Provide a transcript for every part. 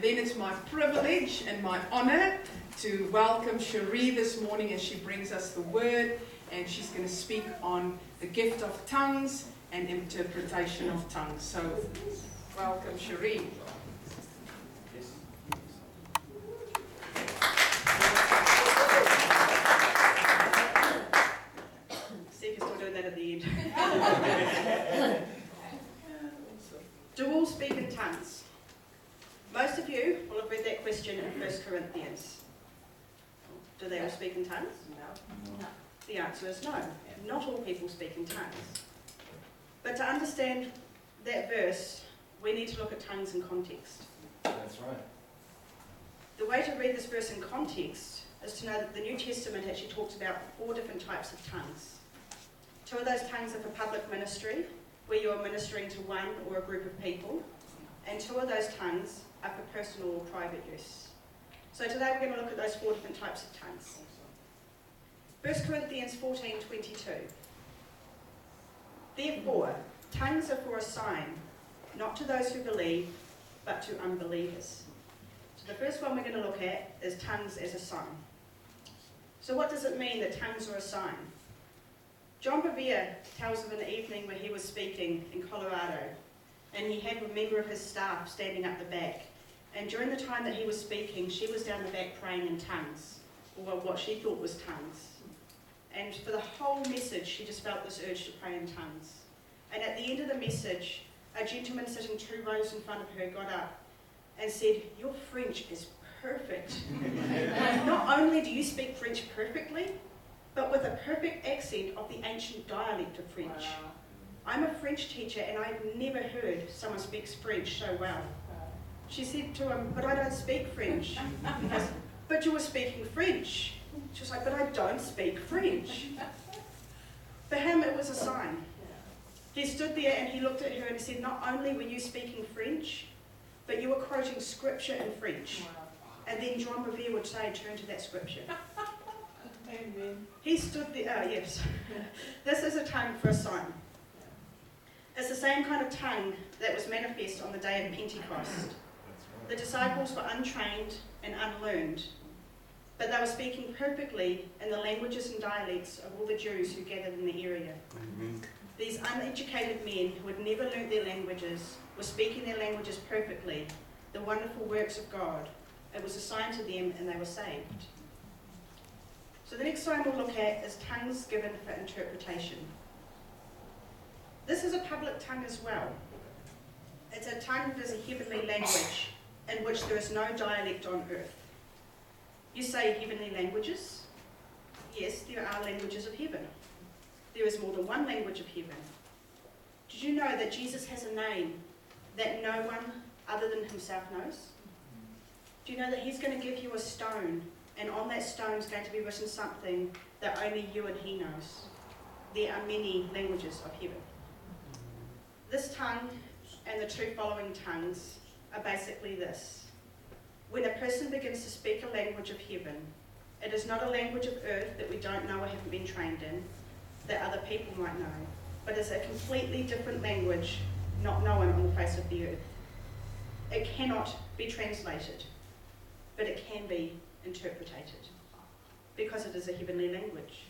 Then it's my privilege and my honor to welcome Cherie this morning as she brings us the word. And she's going to speak on the gift of tongues and interpretation of tongues. So, welcome, Cherie. Steve is still doing that at the end. Do all speak in tongues? Most of you will have read that question in 1 Corinthians. Do they all speak in tongues? No. The answer is no. Not all people speak in tongues. But to understand that verse, we need to look at tongues in context. That's right. The way to read this verse in context is to know that the New Testament actually talks about four different types of tongues. Two of those tongues are for public ministry, where you're ministering to one or a group of people, and two of those tongues are for personal or private use. So today we're going to look at those four different types of tongues. 1 Corinthians 14:22. Therefore, tongues are for a sign, not to those who believe, but to unbelievers. So the first one we're going to look at is tongues as a sign. So what does it mean that tongues are a sign? John Bevere tells of an evening where he was speaking in Colorado, and he had a member of his staff standing up the back. And during the time that he was speaking, she was down the back praying in tongues, or what she thought was tongues. And for the whole message, she just felt this urge to pray in tongues. And at the end of the message, a gentleman sitting two rows in front of her got up and said, Your French is perfect. Not only do you speak French perfectly, but with a perfect accent of the ancient dialect of French. I'm a French teacher and I've never heard someone speak French so well. She said to him, But I don't speak French. But you were speaking French. She was like, But I don't speak French. For him, it was a sign. He stood there and he looked at her and he said, Not only were you speaking French, but you were quoting scripture in French. And then John Bevere would say, Turn to that scripture. Amen. He stood there, oh yes. this is a time for a sign. It's the same kind of tongue that was manifest on the day of Pentecost. The disciples were untrained and unlearned, but they were speaking perfectly in the languages and dialects of all the Jews who gathered in the area. These uneducated men who had never learnt their languages were speaking their languages perfectly, the wonderful works of God. It was a sign to them and they were saved. So the next sign we'll look at is tongues given for interpretation. This is a public tongue as well. It's a tongue that is a heavenly language in which there is no dialect on earth. You say heavenly languages? Yes, there are languages of heaven. There is more than one language of heaven. Did you know that Jesus has a name that no one other than himself knows? Do you know that he's going to give you a stone and on that stone is going to be written something that only you and he knows? There are many languages of heaven. This tongue and the two following tongues are basically this. When a person begins to speak a language of heaven, it is not a language of earth that we don't know or haven't been trained in, that other people might know, but it's a completely different language not known on the face of the earth. It cannot be translated, but it can be interpreted because it is a heavenly language.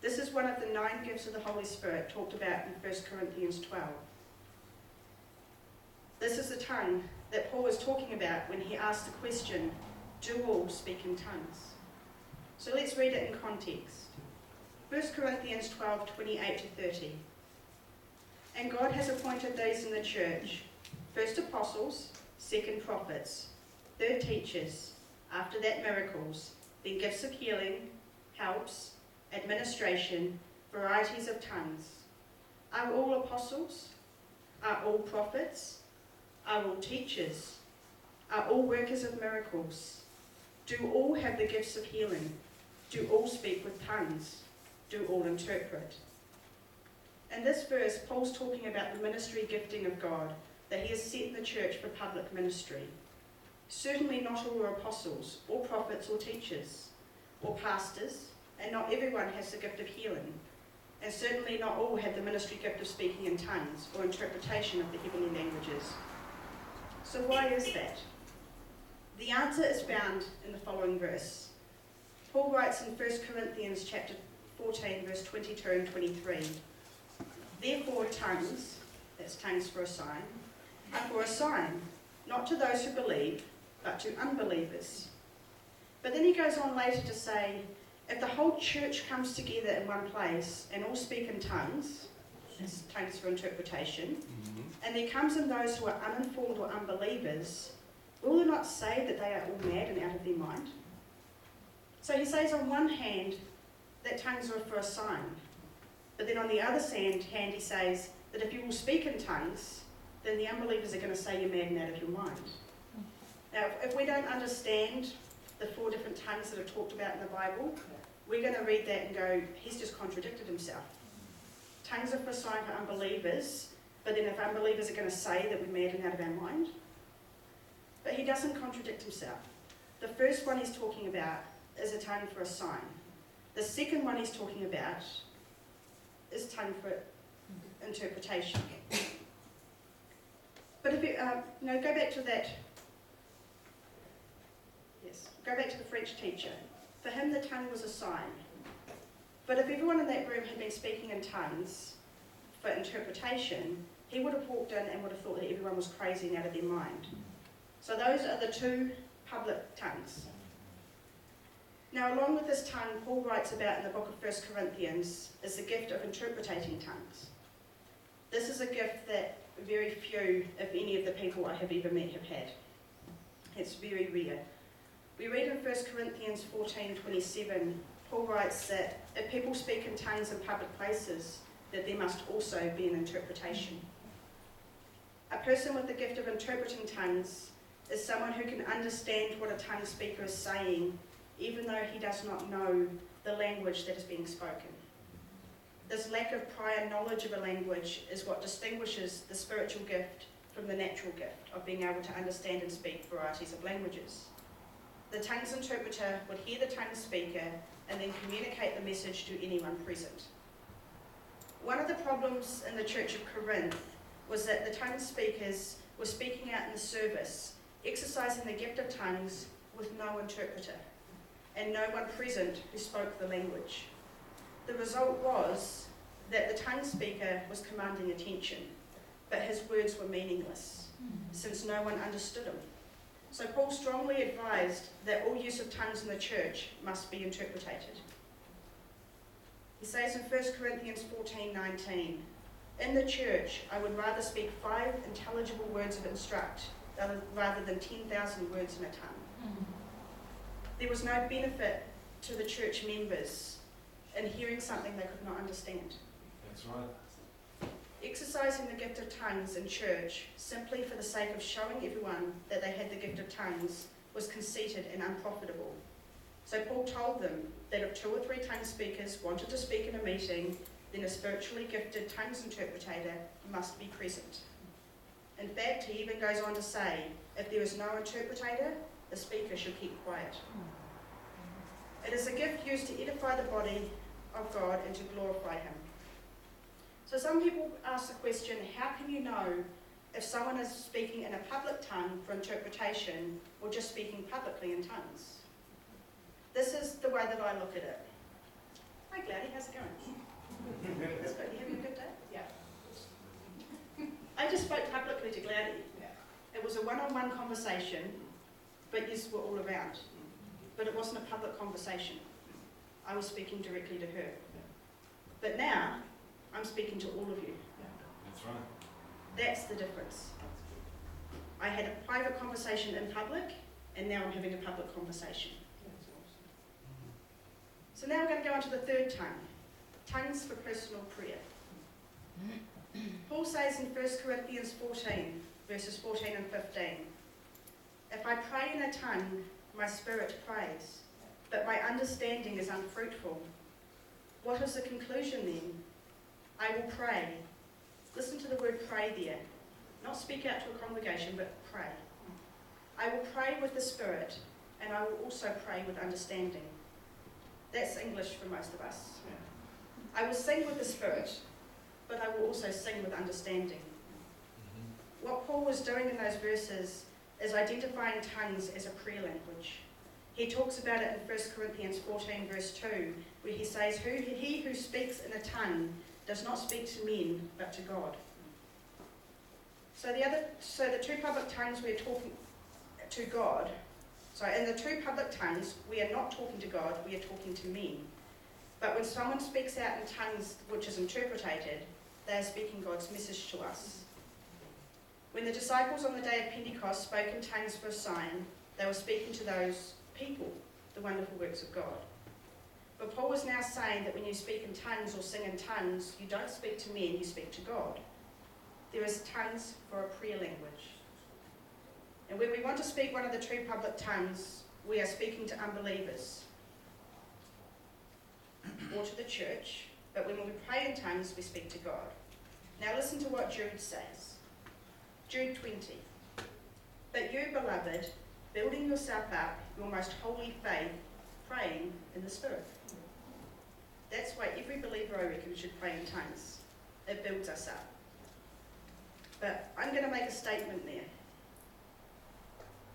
This is one of the nine gifts of the Holy Spirit talked about in 1 Corinthians 12. This is the tongue that Paul was talking about when he asked the question, Do all speak in tongues? So let's read it in context. 1 Corinthians 12 28 to 30. And God has appointed these in the church first apostles, second prophets, third teachers, after that miracles, then gifts of healing, helps, administration, varieties of tongues. Are all apostles? Are all prophets? Are all teachers? Are all workers of miracles? Do all have the gifts of healing? Do all speak with tongues? Do all interpret? In this verse, Paul's talking about the ministry gifting of God that he has set in the church for public ministry. Certainly not all are apostles, or prophets, or teachers, or pastors, and not everyone has the gift of healing. And certainly not all have the ministry gift of speaking in tongues or interpretation of the heavenly languages. So why is that? The answer is found in the following verse. Paul writes in 1 Corinthians chapter 14, verse 22 and 23. Therefore, tongues, that's tongues for a sign, are for a sign, not to those who believe, but to unbelievers. But then he goes on later to say, if the whole church comes together in one place and all speak in tongues, that's tongues for interpretation, mm-hmm. and there comes in those who are uninformed or unbelievers, will they not say that they are all mad and out of their mind? So he says, on one hand, that tongues are for a sign. But then on the other hand, hand he says that if you will speak in tongues, then the unbelievers are going to say you're mad and out of your mind. Now, if we don't understand the four different tongues that are talked about in the Bible, we're going to read that and go, he's just contradicted himself. Tongues are for a sign for unbelievers, but then if unbelievers are going to say that we're mad and out of our mind, but he doesn't contradict himself. The first one he's talking about is a tongue for a sign. The second one he's talking about is tongue for interpretation. But if you, uh, go back to that. Yes, go back to the French teacher. For him, the tongue was a sign. But if everyone in that room had been speaking in tongues for interpretation, he would have walked in and would have thought that everyone was crazy and out of their mind. So those are the two public tongues. Now, along with this tongue, Paul writes about in the book of 1 Corinthians is the gift of interpreting tongues. This is a gift that very few, if any, of the people I have ever met have had. It's very rare. We read in 1 Corinthians 14 27, Paul writes that if people speak in tongues in public places, that there must also be an interpretation. A person with the gift of interpreting tongues is someone who can understand what a tongue speaker is saying, even though he does not know the language that is being spoken. This lack of prior knowledge of a language is what distinguishes the spiritual gift from the natural gift of being able to understand and speak varieties of languages. The tongues interpreter would hear the tongue speaker and then communicate the message to anyone present. One of the problems in the Church of Corinth was that the tongue speakers were speaking out in the service, exercising the gift of tongues with no interpreter and no one present who spoke the language. The result was that the tongue speaker was commanding attention, but his words were meaningless, since no one understood him. So Paul strongly advised that all use of tongues in the church must be interpreted. He says in 1 Corinthians 14:19, In the church I would rather speak five intelligible words of instruct rather- rather than 10,000 words in a tongue. There was no benefit to the church members in hearing something they could not understand. That's right. Exercising the gift of tongues in church simply for the sake of showing everyone that they had the gift of tongues was conceited and unprofitable. So Paul told them that if two or three tongue speakers wanted to speak in a meeting, then a spiritually gifted tongues interpreter must be present. In fact, he even goes on to say, if there is no interpreter, the speaker should keep quiet. It is a gift used to edify the body of God and to glorify Him. So some people ask the question, how can you know if someone is speaking in a public tongue for interpretation or just speaking publicly in tongues? This is the way that I look at it. Hi Gladys, how's it going? That's good. You having a good day? Yeah. I just spoke publicly to Gladys. Yeah. It was a one-on-one conversation, but yes, we're all around. But it wasn't a public conversation. I was speaking directly to her. But now, I'm speaking to all of you. That's right. That's the difference. I had a private conversation in public, and now I'm having a public conversation. So now we're going to go on to the third tongue tongues for personal prayer. Paul says in 1 Corinthians 14, verses 14 and 15 If I pray in a tongue, my spirit prays, but my understanding is unfruitful. What is the conclusion then? I will pray. Listen to the word pray there. Not speak out to a congregation, but pray. I will pray with the Spirit, and I will also pray with understanding. That's English for most of us. I will sing with the Spirit, but I will also sing with understanding. Mm-hmm. What Paul was doing in those verses is identifying tongues as a prayer language. He talks about it in 1 Corinthians 14, verse 2, where he says, who, He who speaks in a tongue does not speak to men, but to God. So the other, so the two public tongues we're talking to God. So in the two public tongues, we are not talking to God, we are talking to men. But when someone speaks out in tongues which is interpreted, they are speaking God's message to us. When the disciples on the day of Pentecost spoke in tongues for a sign, they were speaking to those people, the wonderful works of God. But Paul is now saying that when you speak in tongues or sing in tongues, you don't speak to men, you speak to God. There is tongues for a prayer language. And when we want to speak one of the two public tongues, we are speaking to unbelievers or to the church, but when we pray in tongues, we speak to God. Now listen to what Jude says. Jude 20. But you, beloved, building yourself up, your most holy faith, praying in the Spirit. That's why every believer, I reckon, should pray in tongues. It builds us up. But I'm going to make a statement there.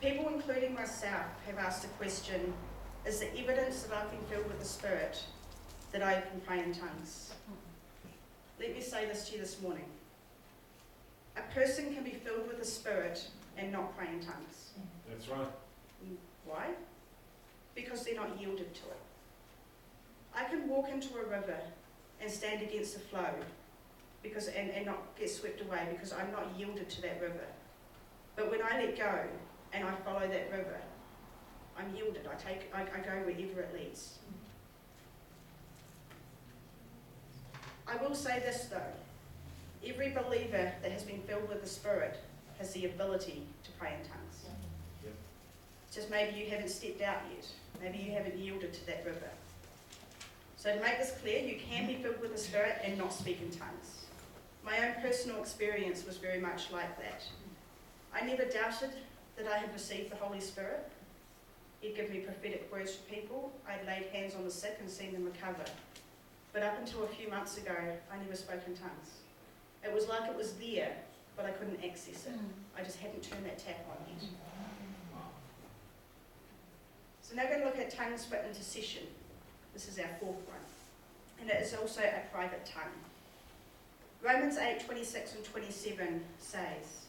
People, including myself, have asked the question is the evidence that I've been filled with the Spirit that I can pray in tongues? Let me say this to you this morning. A person can be filled with the Spirit and not pray in tongues. That's right. Why? Because they're not yielded to it. I can walk into a river and stand against the flow because and, and not get swept away because I'm not yielded to that river. But when I let go and I follow that river, I'm yielded. I take I, I go wherever it leads. I will say this though. Every believer that has been filled with the Spirit has the ability to pray in tongues. Just maybe you haven't stepped out yet. Maybe you haven't yielded to that river. So to make this clear, you can be filled with the Spirit and not speak in tongues. My own personal experience was very much like that. I never doubted that I had received the Holy Spirit. He'd give me prophetic words for people. I'd laid hands on the sick and seen them recover. But up until a few months ago, I never spoke in tongues. It was like it was there, but I couldn't access it. Mm. I just hadn't turned that tap on yet. So now we're going to look at tongues for intercession. This is our fourth one. And it is also a private tongue. Romans 8 26 and 27 says,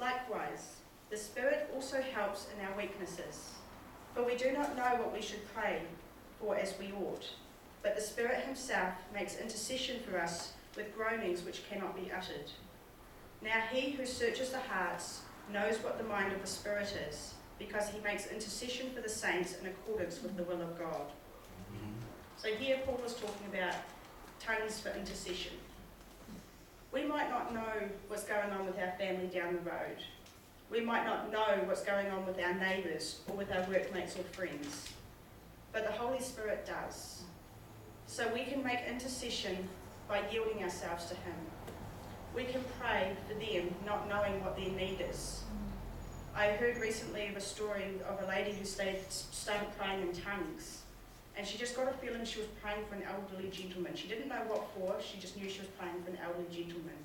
Likewise, the Spirit also helps in our weaknesses. For we do not know what we should pray for as we ought, but the Spirit Himself makes intercession for us with groanings which cannot be uttered. Now He who searches the hearts knows what the mind of the Spirit is, because He makes intercession for the saints in accordance with the will of God. Mm-hmm. So here Paul is talking about tongues for intercession. We might not know what's going on with our family down the road. We might not know what's going on with our neighbours or with our workmates or friends. But the Holy Spirit does. So we can make intercession by yielding ourselves to Him. We can pray for them, not knowing what their need is. I heard recently of a story of a lady who stayed, started praying in tongues. And she just got a feeling she was praying for an elderly gentleman. She didn't know what for, she just knew she was praying for an elderly gentleman.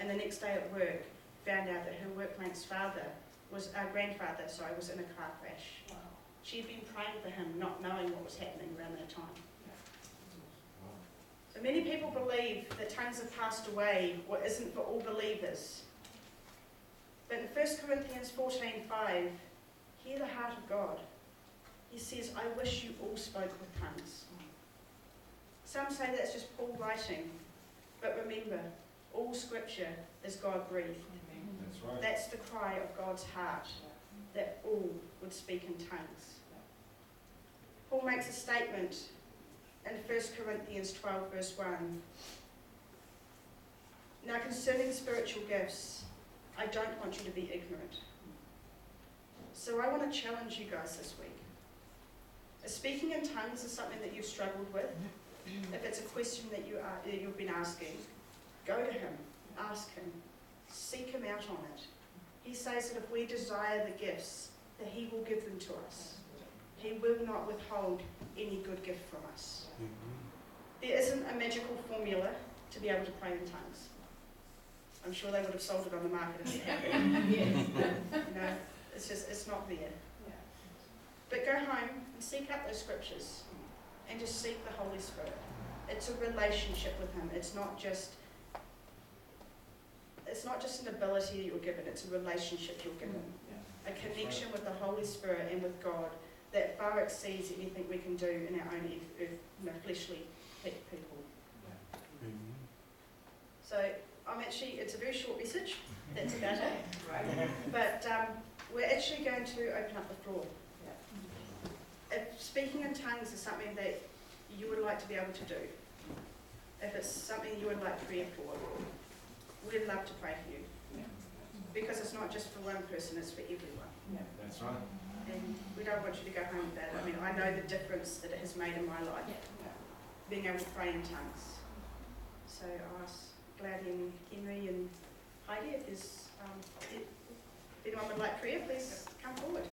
And the next day at work, found out that her workmate's father was, uh, grandfather, sorry, was in a car crash. She'd been praying for him, not knowing what was happening around that time. So many people believe that tongues have passed away or isn't for all believers. But in 1 Corinthians 14:5, hear the heart of God. He says, I wish you all spoke with tongues. Some say that's just Paul writing, but remember, all scripture is God breathed. That's right. That's the cry of God's heart, that all would speak in tongues. Paul makes a statement in 1 Corinthians 12, verse 1. Now, concerning spiritual gifts, I don't want you to be ignorant. So, I want to challenge you guys this week. If speaking in tongues is something that you've struggled with, if it's a question that, you are, that you've been asking, go to Him, ask Him, seek Him out on it. He says that if we desire the gifts, that He will give them to us. He will not withhold any good gift from us. Mm-hmm. There isn't a magical formula to be able to pray in tongues. I'm sure they would have sold it on the market if it had. You It's just, it's not there. Yeah. But go home and seek out those scriptures and just seek the Holy Spirit. It's a relationship with Him. It's not just it's not just an ability that you're given, it's a relationship you're given. Mm, a connection with the Holy Spirit and with God that far exceeds anything we can do in our own earth, earth, you know, fleshly pe- people. So I'm actually, it's a very short message, that's about it. Right. But um, we're actually going to open up the floor. If speaking in tongues is something that you would like to be able to do, if it's something you would like prayer for, we'd love to pray for you. Because it's not just for one person, it's for everyone. That's right. And we don't want you to go home with that. I mean, I know the difference that it has made in my life, being able to pray in tongues. So I ask And Henry and Heidi if there's, um, if anyone would like prayer, please come forward.